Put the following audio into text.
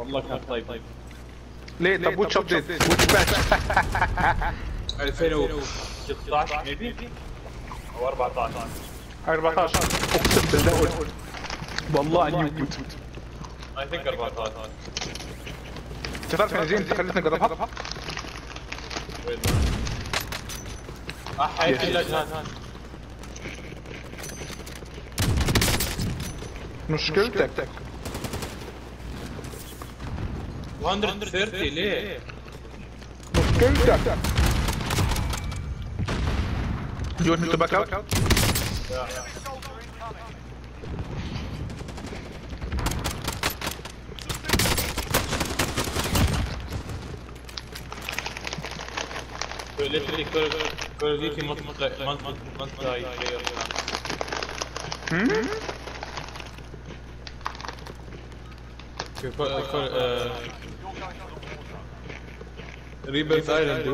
والله كان طيب. ليه؟ طب واتش ابديت واتش باتش 2016 ميبي أو 14 14 أقسم بالله والله إني كنت اي ثينك 14 انت تعرف يا زين انت خليتني اجربها كل جهاز. مشكلتك. 130 ليه؟ مشكلتك You want me to back out? literally Call Call of Duty multiplayer multiplayer Hmm? Rebirth Island